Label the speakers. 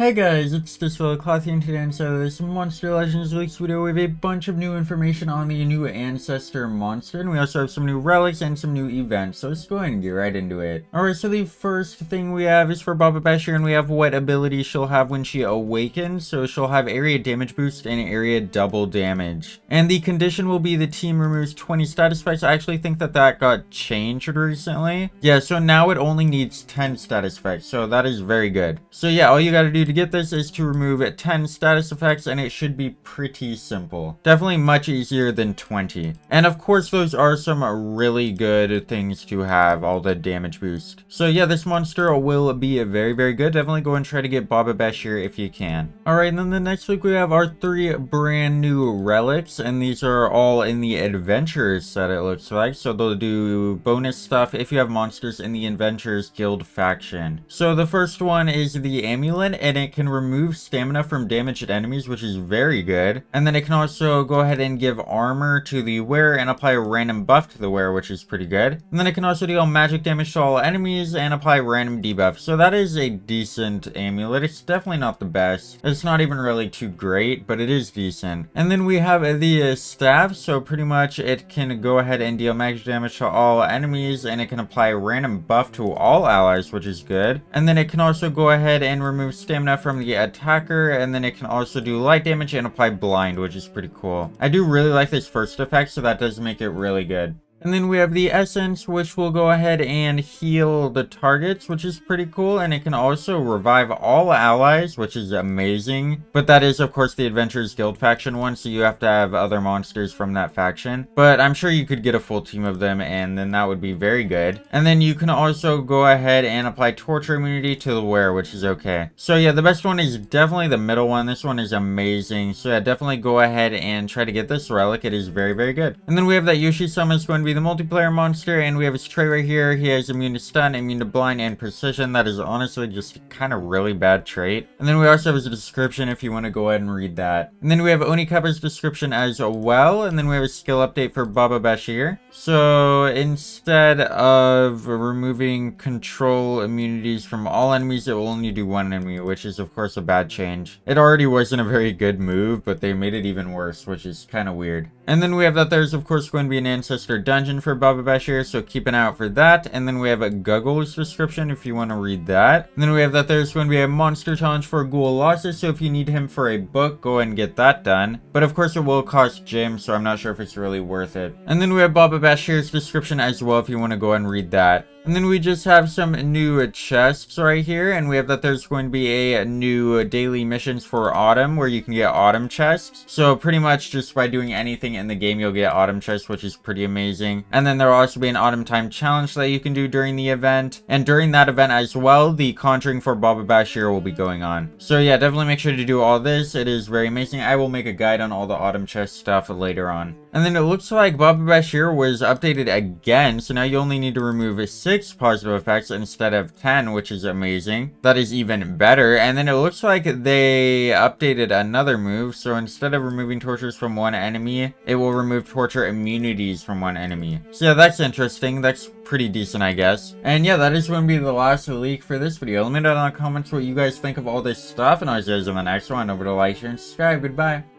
Speaker 1: Hey guys, it's Disfella Clothy and today this Monster Legends Leaks video we have a bunch of new information on the new Ancestor monster and we also have some new relics and some new events, so let's go ahead and get right into it. Alright, so the first thing we have is for Baba Bashir and we have what ability she'll have when she awakens, so she'll have area damage boost and area double damage. And the condition will be the team removes 20 status effects, I actually think that that got changed recently. Yeah, so now it only needs 10 status effects, so that is very good. So yeah, all you gotta do to get this is to remove 10 status effects and it should be pretty simple. Definitely much easier than 20. And of course those are some really good things to have, all the damage boost. So yeah, this monster will be very, very good. Definitely go and try to get Baba Bashir if you can. Alright, then the next week we have our three brand new relics and these are all in the adventures set it looks like. So they'll do bonus stuff if you have monsters in the adventures guild faction. So the first one is the amulet and it can remove stamina from damaged enemies, which is very good. And then it can also go ahead and give armor to the wearer and apply a random buff to the wearer, which is pretty good. And then it can also deal magic damage to all enemies and apply random debuff. So that is a decent amulet. It's definitely not the best. It's not even really too great, but it is decent. And then we have the staff. So pretty much it can go ahead and deal magic damage to all enemies and it can apply a random buff to all allies, which is good. And then it can also go ahead and remove stamina from the the attacker, and then it can also do light damage and apply blind, which is pretty cool. I do really like this first effect, so that does make it really good. And then we have the Essence, which will go ahead and heal the targets, which is pretty cool. And it can also revive all allies, which is amazing. But that is, of course, the Adventurers Guild faction one, so you have to have other monsters from that faction. But I'm sure you could get a full team of them, and then that would be very good. And then you can also go ahead and apply Torture Immunity to the wearer, which is okay. So yeah, the best one is definitely the middle one. This one is amazing. So yeah, definitely go ahead and try to get this relic. It is very, very good. And then we have that Yoshi summons to be the multiplayer monster, and we have his trait right here. He has immune to stun, immune to blind, and precision. That is honestly just kind of really bad trait. And then we also have his description if you want to go ahead and read that. And then we have Onikaba's description as well, and then we have a skill update for Baba Bashir. So instead of removing control immunities from all enemies, it will only do one enemy, which is of course a bad change. It already wasn't a very good move, but they made it even worse, which is kind of weird. And then we have that there's of course going to be an Ancestor dungeon for Baba Bashir, so keep an eye out for that. And then we have a Guggles description if you want to read that. And then we have that there's going to be a monster challenge for Ghoul so if you need him for a book, go and get that done. But of course it will cost gems, so I'm not sure if it's really worth it. And then we have Baba Bashir's description as well if you want to go and read that. And then we just have some new chests right here, and we have that there's going to be a new daily missions for Autumn, where you can get Autumn chests. So pretty much just by doing anything in the game, you'll get Autumn chests, which is pretty amazing. And then there will also be an Autumn Time challenge that you can do during the event. And during that event as well, the Conjuring for Baba Bashir will be going on. So yeah, definitely make sure to do all this. It is very amazing. I will make a guide on all the Autumn chest stuff later on. And then it looks like Baba Bashir was updated again, so now you only need to remove 6 positive effects instead of 10, which is amazing. That is even better. And then it looks like they updated another move, so instead of removing tortures from one enemy, it will remove torture immunities from one enemy. So yeah, that's interesting. That's pretty decent, I guess. And yeah, that is going to be the last leak for this video. Let me know in the comments what you guys think of all this stuff, and I'll see you guys in the next one. Over to like, share, and subscribe. Goodbye.